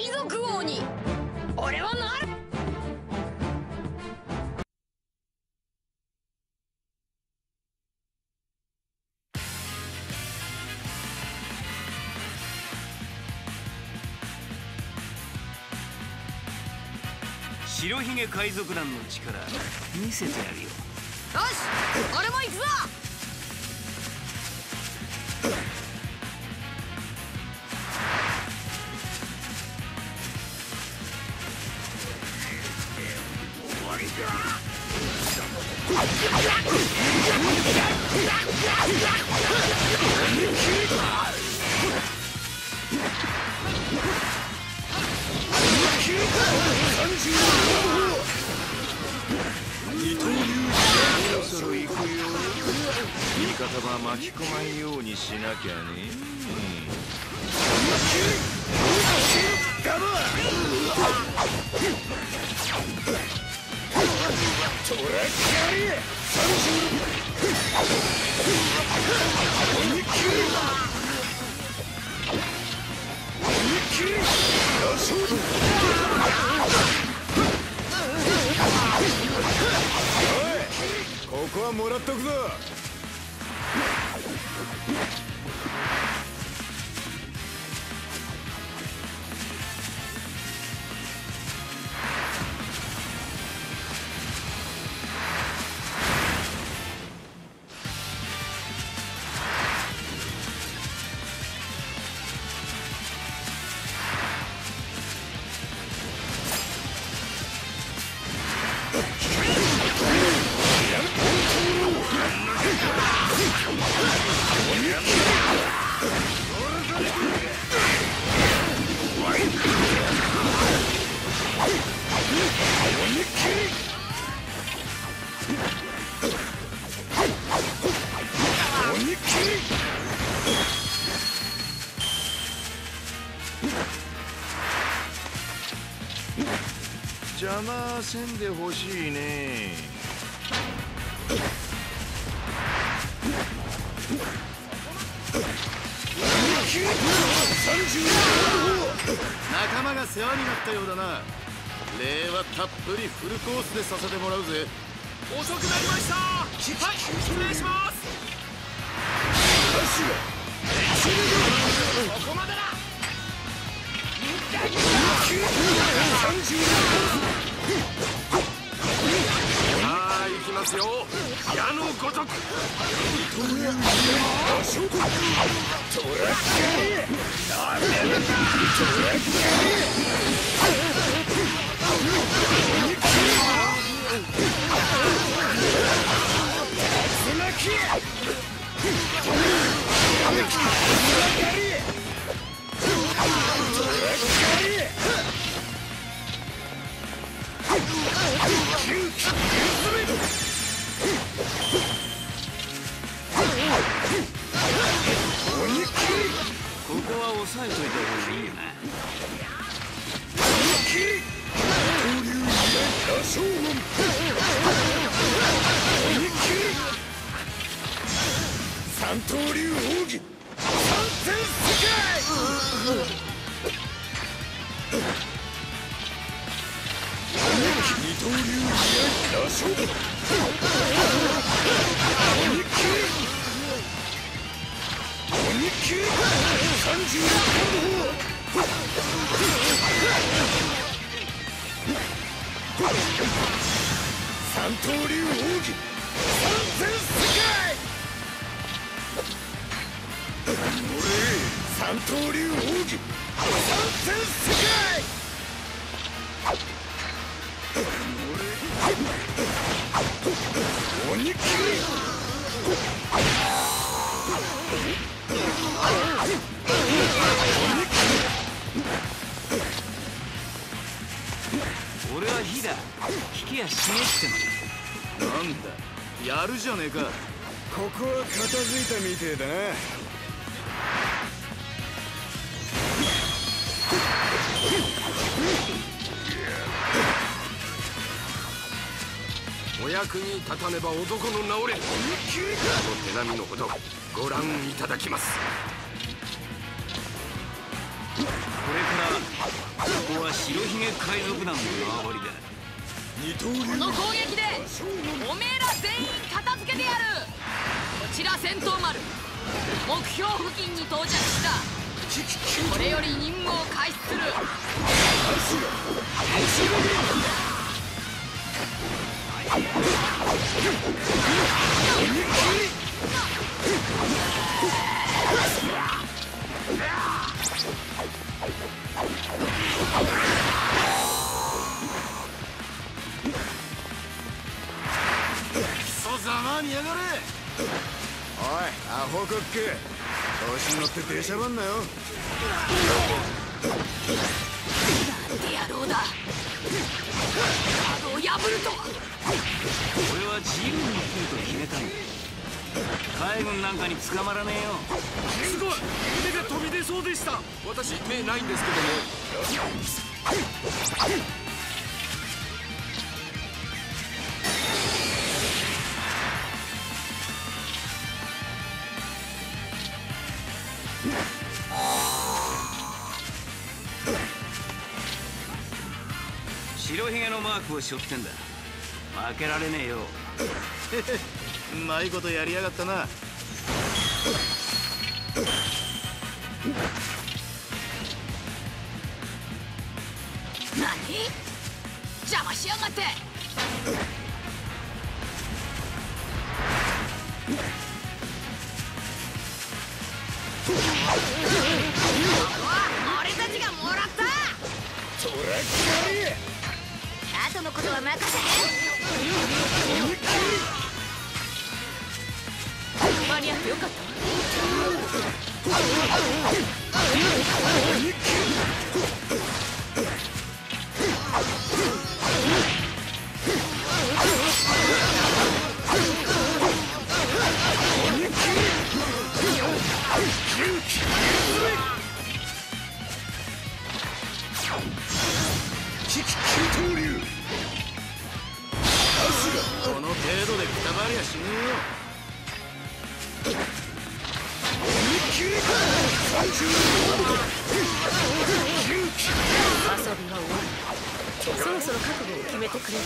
海賊王に。俺はなる。白ひげ海賊団の力見せてやるよ。よし俺も行くぞ味方は巻き込まんようにしなきゃねここはもらっとくぞ。せんでほしいね。仲間が世話になったようだな。礼はたっぷりフルコースでさせてもらうぜ。遅くなりました。はい失礼します。ここまでだますよ矢のごとく。二刀流羅生鬼切り三刀流奥義三千世界。鬼切り俺は火だ引きやしねえっての。なんだやるじゃねえか。ここは片付いたみてえだな役に立たねば男の直れこの手並みのほどご覧いただきます。これから白ひげ海賊団の縄張りだ二刀流この攻撃でおめえら全員片付けてやる。こちら戦闘丸目標付近に到着した。これより任務を開始するにやがれ。おいアホコック調子に乗って出しゃばんなよって野郎だ。カードを破るとは。俺は自由に生きると決めたんだ海軍なんかに捕まらねえよ。すごい。目が飛び出そうでした。私目ないんですけども。白ひげのマークを背負ってんだ負けられねえよ。うまいことやりやがったな。何？邪魔しやがって。俺たちがもらった。トラッキャリ後のことは任せて間に合ってよかったそろそろ覚悟を決めてくれる。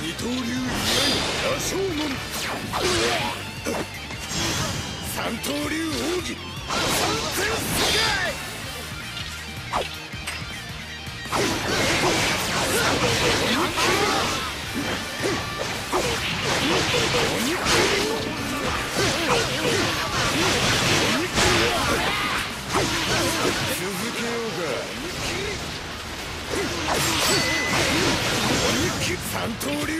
二刀流以来羅生門三刀流奥義。三千世界続けようか鬼三刀流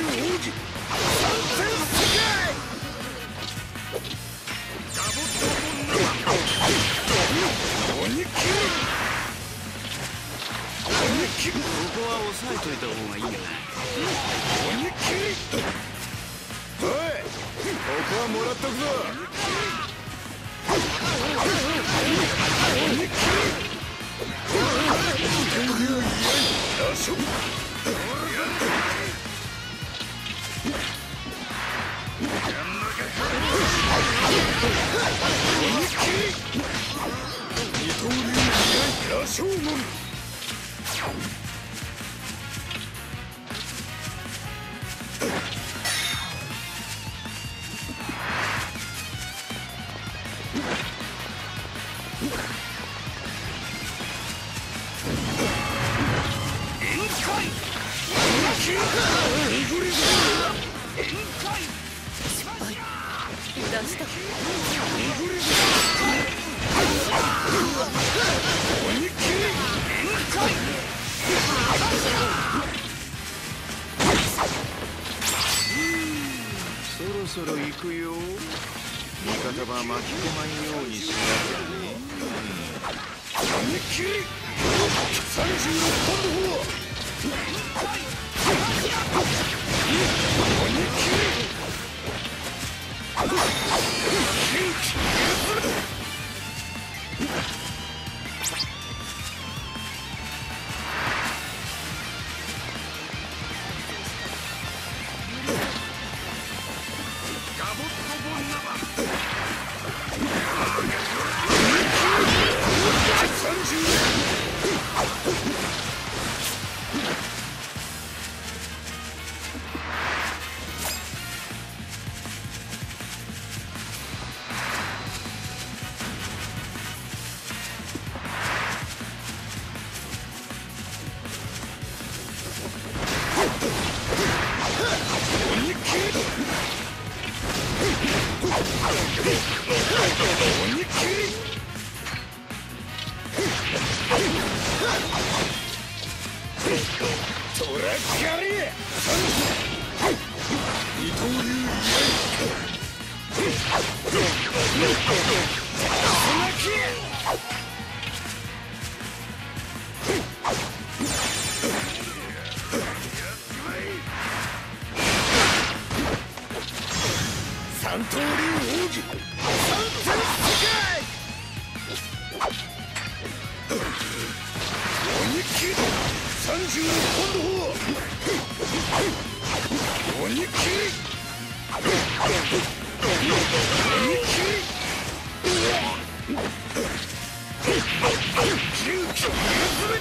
はもそろそろ行くよ。味方は巻き込まんようにしなきゃね。鬼切り36本の方。鬼切り Let's go! 三刀流奥義三千世界鬼切り36本の方鬼切り鬼切り勇気を譲れ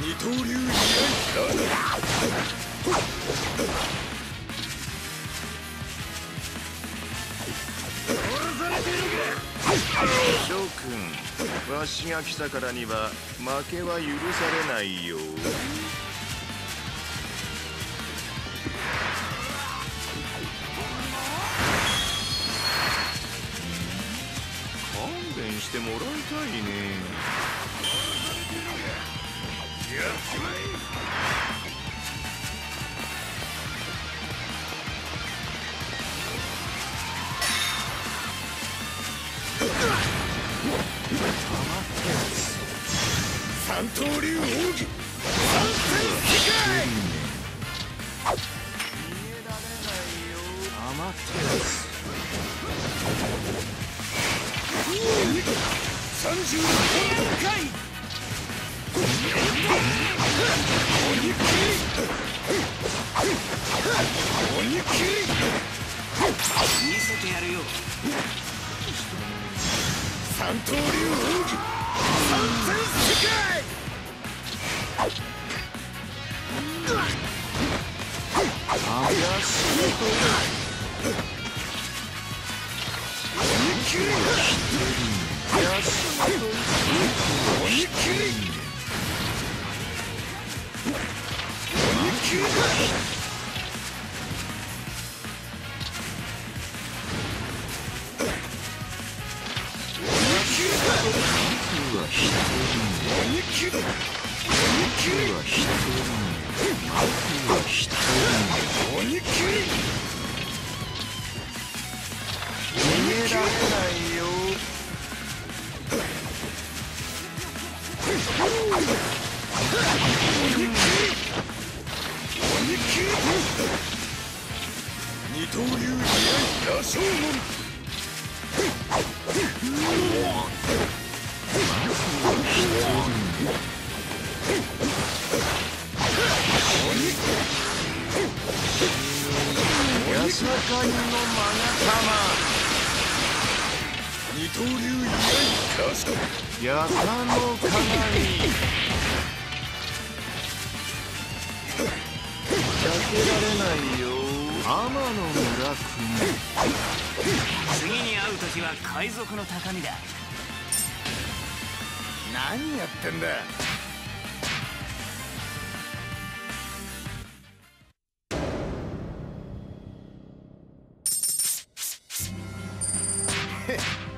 二刀流以来諸君わしが来たからには負けは許されないよ。刀流奥義三千世界余ってます三刀流奥義三千世界。怪し。い鬼切り怪しい鬼切り鬼切り二刀流いやさかいのま二刀流似合い羅生門がたまやたの鏡避けられないよ。天野村君次に会う時は海賊の高みだ。何やってんだ。